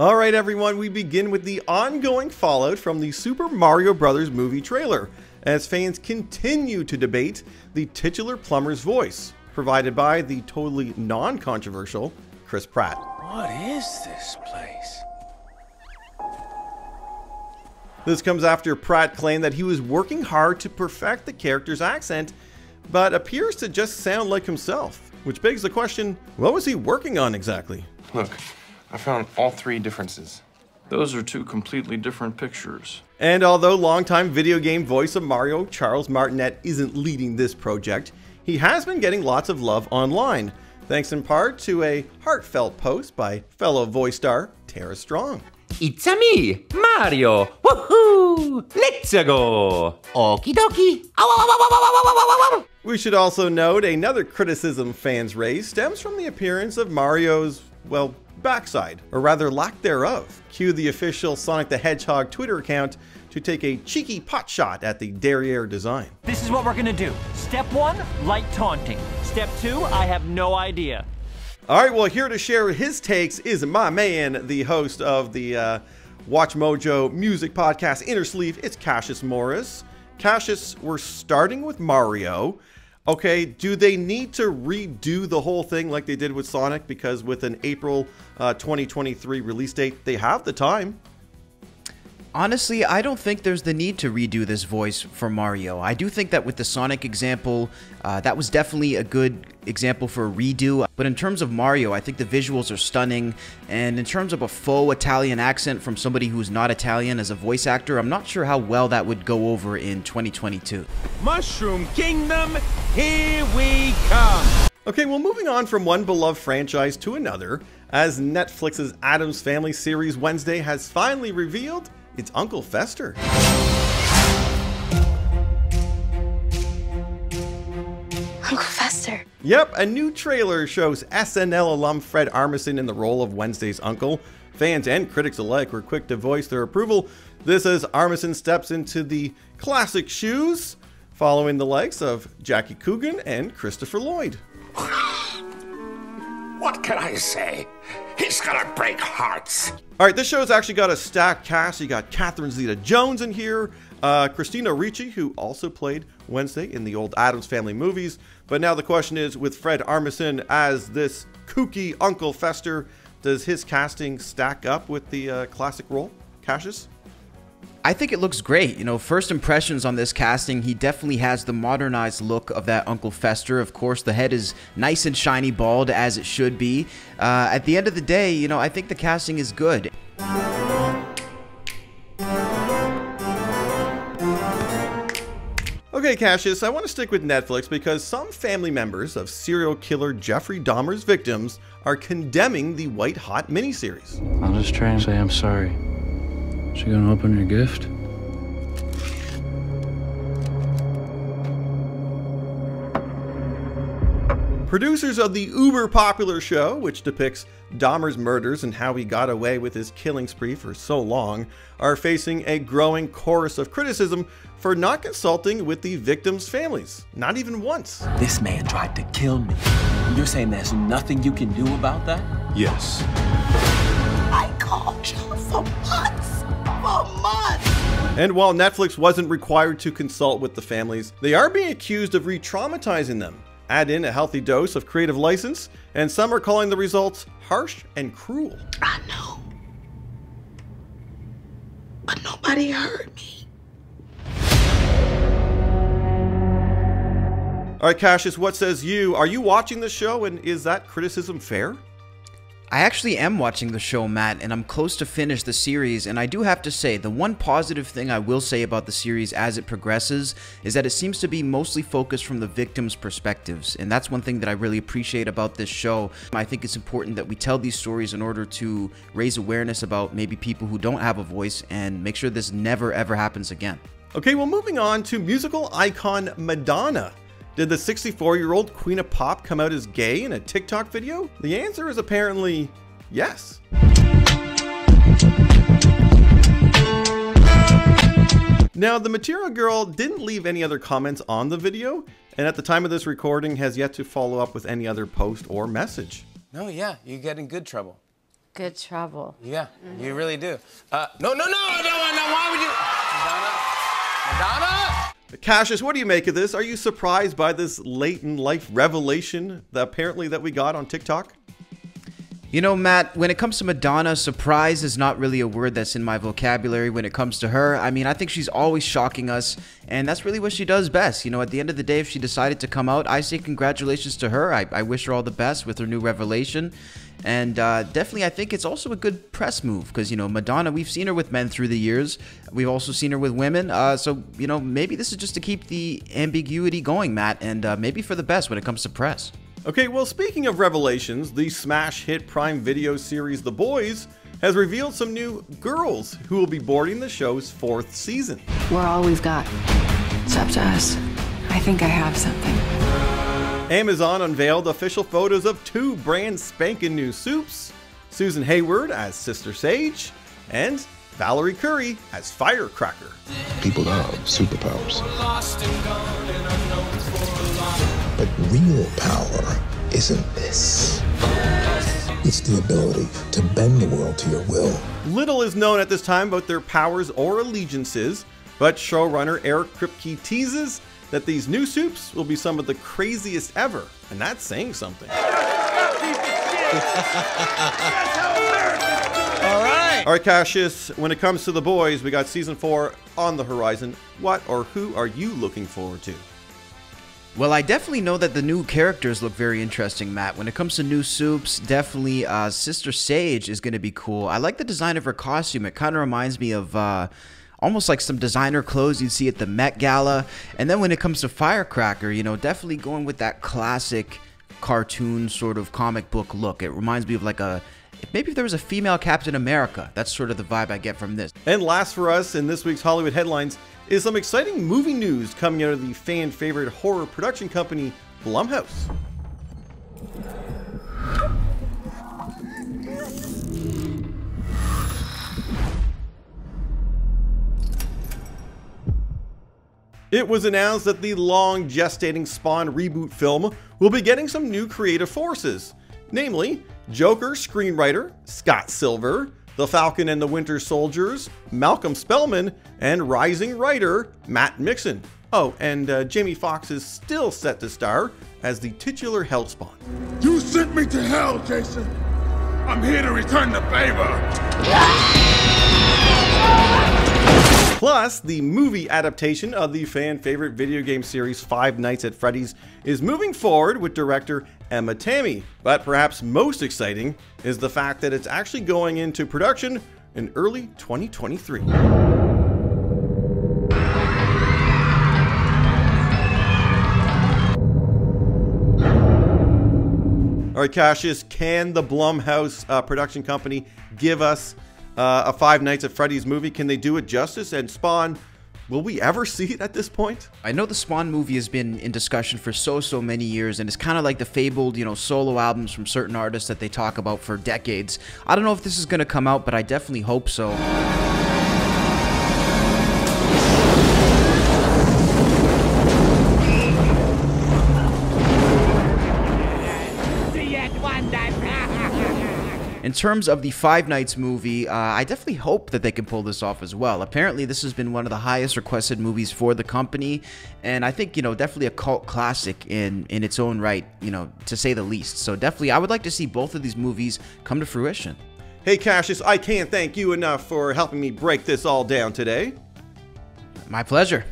Alright everyone, we begin with the ongoing fallout from the Super Mario Bros. movie trailer, as fans continue to debate the titular plumber's voice, provided by the totally non-controversial Chris Pratt. What is this place? This comes after Pratt claimed that he was working hard to perfect the character's accent, but appears to just sound like himself. Which begs the question, what was he working on exactly? Look, I found all three differences. Those are two completely different pictures. And although longtime video game voice of Mario Charles Martinet isn't leading this project, he has been getting lots of love online, thanks in part to a heartfelt post by fellow voice star Tara Strong. It's a me, Mario. Woohoo! Let's go. Okie dokie. We should also note another criticism fans raise stems from the appearance of Mario's, well, backside, or rather lack thereof. Cue the official Sonic the Hedgehog Twitter account to take a cheeky potshot at the derriere design. This is what we're gonna do. Step one, light taunting. Step two, I have no idea. All right, well, here to share his takes is my man, the host of the uh, Watch Mojo music podcast Inner Sleeve. It's Cassius Morris. Cassius, we're starting with Mario. Okay, do they need to redo the whole thing like they did with Sonic? Because with an April uh, 2023 release date, they have the time. Honestly, I don't think there's the need to redo this voice for Mario. I do think that with the Sonic example, uh, that was definitely a good example for a redo. But in terms of Mario, I think the visuals are stunning. And in terms of a faux Italian accent from somebody who's not Italian as a voice actor, I'm not sure how well that would go over in 2022. Mushroom Kingdom, here we come! Okay, well, moving on from one beloved franchise to another, as Netflix's Addams Family series Wednesday has finally revealed it's Uncle Fester. Uncle Fester. Yep, a new trailer shows SNL alum Fred Armisen in the role of Wednesday's uncle. Fans and critics alike were quick to voice their approval. This as Armisen steps into the classic shoes, following the likes of Jackie Coogan and Christopher Lloyd. What can I say? He's gonna break hearts. All right, this show's actually got a stacked cast. You got Catherine Zeta-Jones in here, uh, Christina Ricci, who also played Wednesday in the old Addams Family movies. But now the question is, with Fred Armisen as this kooky Uncle Fester, does his casting stack up with the uh, classic role? Cassius? I think it looks great. You know, first impressions on this casting, he definitely has the modernized look of that Uncle Fester. Of course, the head is nice and shiny bald as it should be. Uh, at the end of the day, you know, I think the casting is good. Okay, Cassius, I want to stick with Netflix because some family members of serial killer Jeffrey Dahmer's victims are condemning the White Hot miniseries. I'll just try and say I'm sorry. She gonna open your gift? Producers of the uber popular show, which depicts Dahmer's murders and how he got away with his killing spree for so long, are facing a growing chorus of criticism for not consulting with the victims' families, not even once. This man tried to kill me. You're saying there's nothing you can do about that? Yes. I called you for months. Months. And while Netflix wasn't required to consult with the families, they are being accused of re traumatizing them. Add in a healthy dose of creative license, and some are calling the results harsh and cruel. I know. But nobody heard me. All right, Cassius, what says you? Are you watching the show, and is that criticism fair? I actually am watching the show, Matt, and I'm close to finish the series. And I do have to say, the one positive thing I will say about the series as it progresses is that it seems to be mostly focused from the victims' perspectives. And that's one thing that I really appreciate about this show. I think it's important that we tell these stories in order to raise awareness about maybe people who don't have a voice and make sure this never ever happens again. Okay, well, moving on to musical icon Madonna. Did the 64 year old Queen of Pop come out as gay in a TikTok video? The answer is apparently yes. Now, the Material Girl didn't leave any other comments on the video, and at the time of this recording has yet to follow up with any other post or message. No, yeah, you get in good trouble. good trouble. Yeah, you really do. Uh, no, no, no, no, no, why would you? Madonna? Madonna? Cassius, what do you make of this? Are you surprised by this late in life revelation that apparently that we got on TikTok? You know, Matt, when it comes to Madonna, surprise is not really a word that's in my vocabulary when it comes to her. I mean, I think she's always shocking us, and that's really what she does best. You know, at the end of the day, if she decided to come out, I say congratulations to her. I, I wish her all the best with her new revelation. And uh, definitely, I think it's also a good press move because, you know, Madonna, we've seen her with men through the years. We've also seen her with women. Uh, so, you know, maybe this is just to keep the ambiguity going, Matt, and uh, maybe for the best when it comes to press. Okay, well, speaking of revelations, the smash hit Prime Video series The Boys has revealed some new girls who will be boarding the show's fourth season. We're all we've got. It's up to us. I think I have something. Amazon unveiled official photos of two brand spanking new supes Susan Heyward as Sister Sage, and Valorie Curry as Firecracker. People love superpowers. But real power isn't this. It's the ability to bend the world to your will. Little is known at this time about their powers or allegiances, but showrunner Eric Kripke teases that these new supes will be some of the craziest ever, and that's saying something. All right. All right, Cassius, when it comes to the boys, we got season four on the horizon. What or who are you looking forward to? Well, I definitely know that the new characters look very interesting, Matt. When it comes to new supes, definitely uh, Sister Sage is going to be cool. I like the design of her costume. It kind of reminds me of uh, almost like some designer clothes you'd see at the Met Gala. And then when it comes to Firecracker, you know, definitely going with that classic cartoon sort of comic book look. It reminds me of like a maybe if there was a female Captain America. That's sort of the vibe I get from this. And last for us in this week's Hollywood headlines is some exciting movie news coming out of the fan favorite horror production company Blumhouse. It was announced that the long gestating Spawn reboot film will be getting some new creative forces, namely Joker screenwriter Scott Silver, The Falcon and the Winter Soldiers, Malcolm Spellman, and rising writer Matt Mixon. Oh, and uh, Jamie Foxx is still set to star as the titular Hellspawn. You sent me to hell, Jason. I'm here to return the favor. Plus, the movie adaptation of the fan favorite video game series Five Nights at Freddy's is moving forward with director Emma Tammi. But perhaps most exciting is the fact that it's actually going into production in early 2023. All right, Cassius, can the Blumhouse uh, production company give us uh, a Five Nights at Freddy's movie? Can they do it justice? And Spawn, will we ever see it at this point? I know the Spawn movie has been in discussion for so, so many years, and it's kind of like the fabled, you know, solo albums from certain artists that they talk about for decades. I don't know if this is going to come out, but I definitely hope so. Terms of the Five Nights movie, uh, I definitely hope that they can pull this off as well. Apparently, this has been one of the highest requested movies for the company, and I think you know definitely a cult classic in in its own right, you know, to say the least. So definitely, I would like to see both of these movies come to fruition. Hey Cassius, I can't thank you enough for helping me break this all down today. My pleasure.